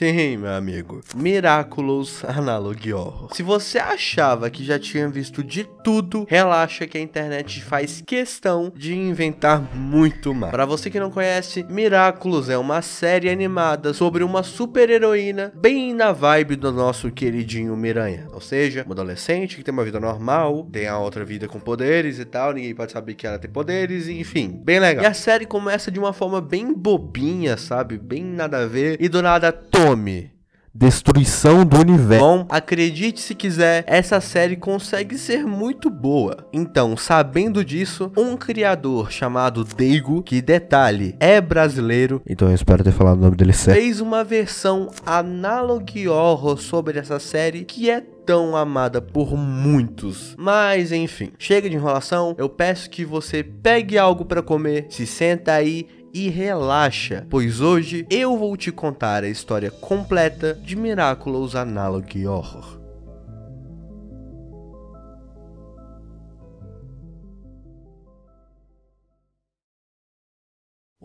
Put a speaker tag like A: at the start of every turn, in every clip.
A: Sim, meu amigo. Miraculous Analog Horror. Se você achava que já tinha visto de tudo, relaxa que a internet faz questão de inventar muito mais. Para você que não conhece, Miraculous é uma série animada sobre uma super heroína bem na vibe do nosso queridinho Miranha. Ou seja, uma adolescente que tem uma vida normal, tem a outra vida com poderes e tal, ninguém pode saber que ela tem poderes, enfim, bem legal. E a série começa de uma forma bem bobinha, sabe? Bem nada a ver. E do nada, tome destruição do universo. Bom, acredite se quiser, essa série consegue ser muito boa. Então, sabendo disso, um criador chamado Deigo, que detalhe, é brasileiro, então eu espero ter falado o nome dele certo, fez uma versão analog horror sobre essa série que é tão amada por muitos. Mas enfim, chega de enrolação. Eu peço que você pegue algo para comer, se senta aí e relaxa, pois hoje eu vou te contar a história completa de Miraculous Analog Horror.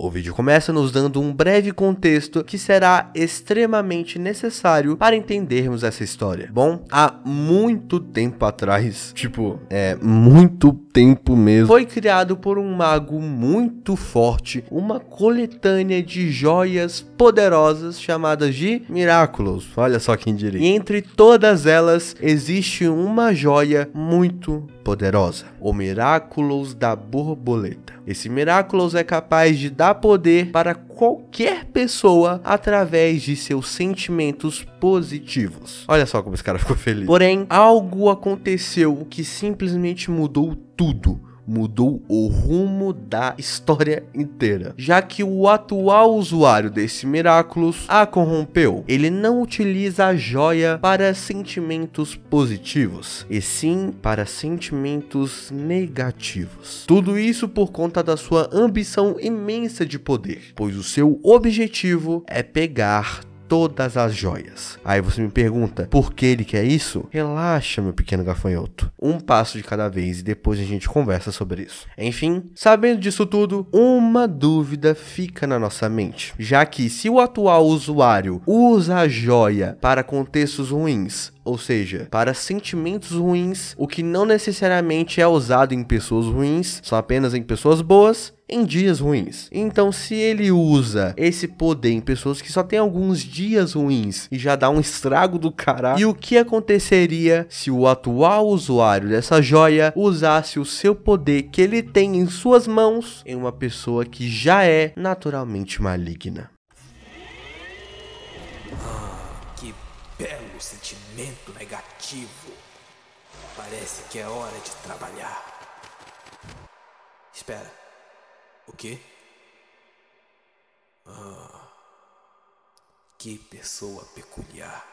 A: O vídeo começa nos dando um breve contexto que será extremamente necessário para entendermos essa história. Bom, há muito tempo atrás, tipo, é muito tempo mesmo, foi criado por um mago muito forte uma coletânea de joias poderosas chamadas de Miraculous. Olha só quem diria. E entre todas elas existe uma joia muito poderosa, o Miraculous da borboleta. Esse Miraculous é capaz de dar poder para qualquer pessoa através de seus sentimentos positivos. Olha só como esse cara ficou feliz. Porém, algo aconteceu que simplesmente mudou tudo mudou o rumo da história inteira, já que o atual usuário desse Miraculous a corrompeu. Ele não utiliza a joia para sentimentos positivos, e sim para sentimentos negativos. Tudo isso por conta da sua ambição imensa de poder, pois o seu objetivo é pegar todas as joias. Aí você me pergunta, por que ele quer isso? Relaxa, meu pequeno gafanhoto. Um passo de cada vez e depois a gente conversa sobre isso. Enfim, sabendo disso tudo, uma dúvida fica na nossa mente, já que se o atual usuário usa a joia para contextos ruins, ou seja, para sentimentos ruins, o que não necessariamente é usado em pessoas ruins, só apenas em pessoas boas, em dias ruins. Então, se ele usa esse poder em pessoas que só tem alguns dias ruins e já dá um estrago do caralho, e o que aconteceria se o atual usuário dessa joia usasse o seu poder que ele tem em suas mãos em uma pessoa que já é naturalmente maligna?
B: belo sentimento negativo. Parece que é hora de trabalhar. Espera. O quê? Ah, que pessoa peculiar.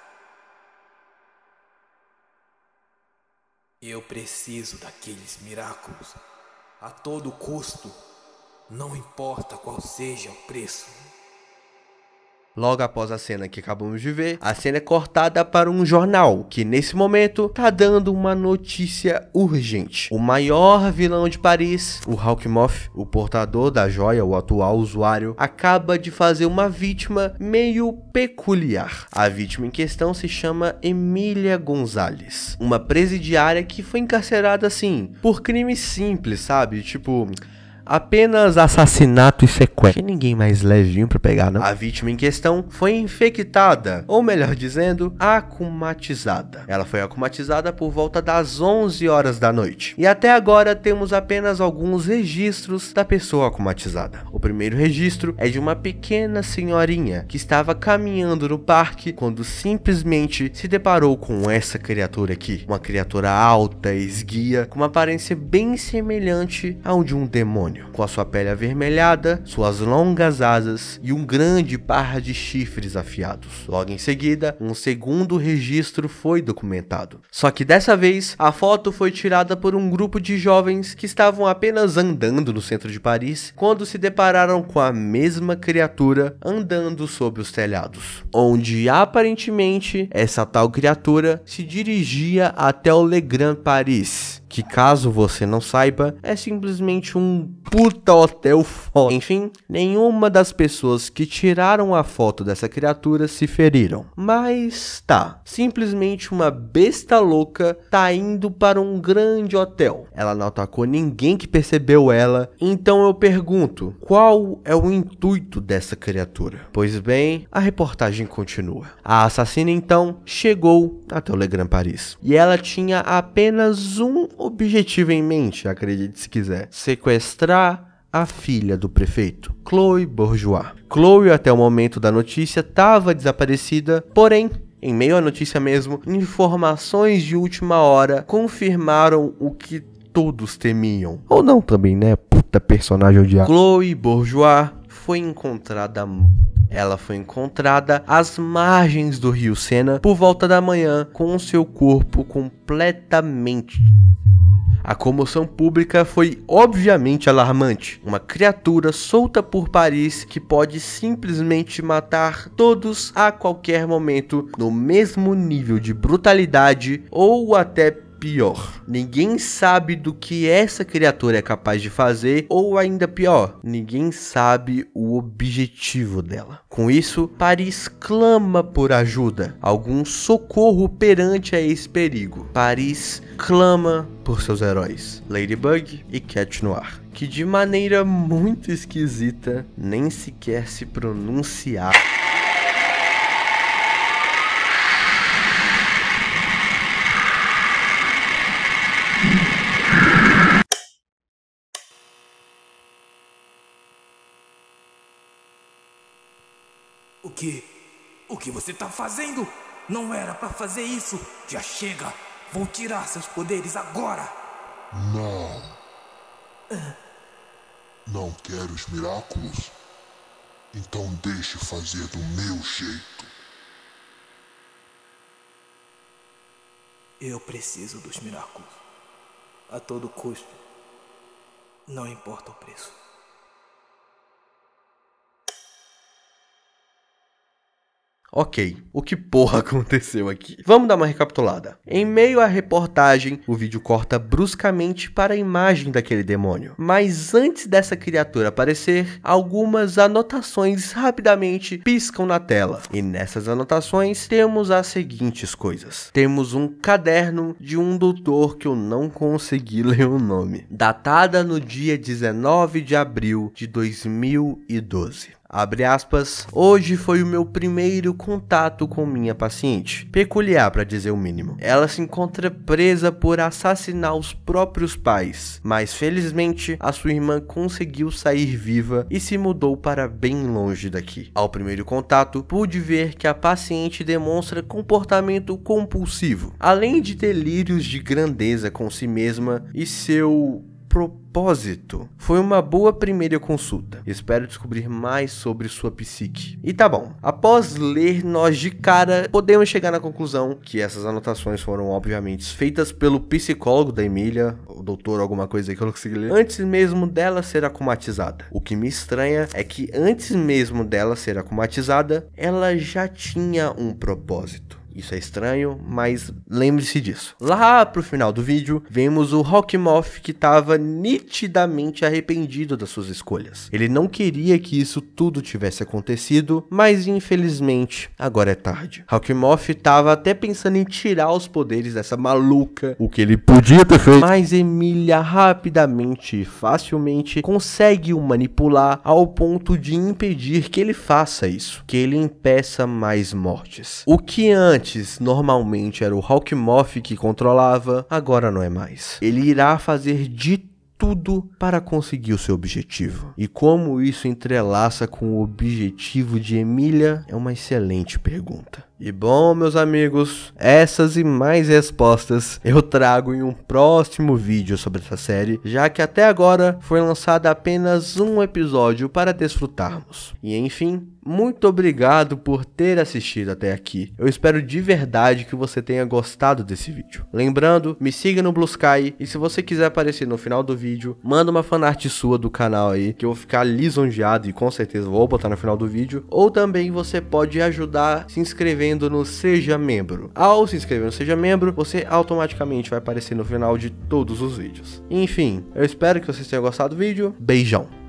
B: Eu preciso daqueles miraculos a todo custo, não importa qual seja o preço.
A: Logo após a cena que acabamos de ver, a cena é cortada para um jornal, que nesse momento tá dando uma notícia urgente. O maior vilão de Paris, o Hawkmoth, o portador da joia, o atual usuário, acaba de fazer uma vítima meio peculiar. A vítima em questão se chama Emília Gonzalez, uma presidiária que foi encarcerada assim, por crimes simples, sabe? Tipo, apenas assassinato e sequestro. Tinha ninguém mais levinho para pegar, não. A vítima em questão foi infectada, ou melhor dizendo, acumatizada. Ela foi acumatizada por volta das 11 horas da noite. E até agora temos apenas alguns registros da pessoa acumatizada. O primeiro registro é de uma pequena senhorinha que estava caminhando no parque quando simplesmente se deparou com essa criatura aqui. Uma criatura alta, esguia, com uma aparência bem semelhante ao de um demônio com a sua pele avermelhada, suas longas asas e um grande par de chifres afiados. Logo em seguida, um segundo registro foi documentado. Só que dessa vez, a foto foi tirada por um grupo de jovens que estavam apenas andando no centro de Paris quando se depararam com a mesma criatura andando sob os telhados, onde aparentemente essa tal criatura se dirigia até o Le Grand Paris que caso você não saiba, é simplesmente um puta hotel foda. Enfim, nenhuma das pessoas que tiraram a foto dessa criatura se feriram. Mas tá, simplesmente uma besta louca tá indo para um grande hotel. Ela não atacou ninguém que percebeu ela, então eu pergunto, qual é o intuito dessa criatura? Pois bem, a reportagem continua. A assassina então chegou até o Legrand Paris e ela tinha apenas um objetivo em mente, acredite se quiser: sequestrar a filha do prefeito, Chloe Bourgeois. Chloe, até o momento da notícia, estava desaparecida, porém, em meio à notícia mesmo, informações de última hora confirmaram o que todos temiam. Ou não também, né? Puta personagem odiado. Chloe Bourgeois foi encontrada ela foi encontrada às margens do rio Sena por volta da manhã com seu corpo completamente a comoção pública foi obviamente alarmante. Uma criatura solta por Paris que pode simplesmente matar todos a qualquer momento no mesmo nível de brutalidade ou até pior. Ninguém sabe do que essa criatura é capaz de fazer, ou ainda pior, ninguém sabe o objetivo dela. Com isso, Paris clama por ajuda, algum socorro perante a esse perigo. Paris clama por seus heróis, Ladybug e Cat Noir, que de maneira muito esquisita nem sequer se pronunciar.
B: O que? O que você tá fazendo? Não era para fazer isso. Já chega. Vou tirar seus poderes agora.
C: Não. Não quero os miraculos? Então deixe fazer do meu jeito.
B: Eu preciso dos miraculos. A todo custo. Não importa o preço.
A: Ok, o que porra aconteceu aqui? Vamos dar uma recapitulada. Em meio à reportagem, o vídeo corta bruscamente para a imagem daquele demônio. Mas antes dessa criatura aparecer, algumas anotações rapidamente piscam na tela. E nessas anotações temos as seguintes coisas. Temos um caderno de um doutor que eu não consegui ler o nome, datada no dia 19 de abril de 2012. Abre aspas, hoje foi o meu primeiro contato com minha paciente. Peculiar para dizer o mínimo. Ela se encontra presa por assassinar os próprios pais, mas felizmente a sua irmã conseguiu sair viva e se mudou para bem longe daqui. Ao primeiro contato, pude ver que a paciente demonstra comportamento compulsivo, além de delírios de grandeza com si mesma e seu propósito. Foi uma boa primeira consulta. Espero descobrir mais sobre sua psique. E tá bom. Após ler, nós de cara podemos chegar na conclusão que essas anotações foram obviamente feitas pelo psicólogo da Emília, o doutor alguma coisa aí que eu não consegui ler, antes mesmo dela ser acumatizada. O que me estranha é que antes mesmo dela ser acumatizada, ela já tinha um propósito. Isso é estranho, mas lembre-se disso. Lá pro final do vídeo, vemos o Hawkmoth que estava nitidamente arrependido das suas escolhas. Ele não queria que isso tudo tivesse acontecido, mas infelizmente agora é tarde. Hawkmoth estava até pensando em tirar os poderes dessa maluca, o que ele podia ter feito, mas Emília rapidamente e facilmente consegue o manipular ao ponto de impedir que ele faça isso, que ele impeça mais mortes. O que antes Antes, normalmente era o Hawkmoth que controlava, agora não é mais. Ele irá fazer de tudo para conseguir o seu objetivo. E como isso entrelaça com o objetivo de Emília é uma excelente pergunta. E bom, meus amigos, essas e mais respostas eu trago em um próximo vídeo sobre essa série, já que até agora foi lançado apenas um episódio para desfrutarmos. E enfim, muito obrigado por ter assistido até aqui. Eu espero de verdade que você tenha gostado desse vídeo. Lembrando, me siga no Blue Sky e se você quiser aparecer no final do vídeo, manda uma fanart sua do canal aí, que eu vou ficar lisonjeado e com certeza vou botar no final do vídeo. Ou também você pode ajudar se inscrevendo inscrevendo no Seja Membro. Ao se inscrever no Seja Membro, você automaticamente vai aparecer no final de todos os vídeos. Enfim, eu espero que vocês tenham gostado do vídeo. Beijão!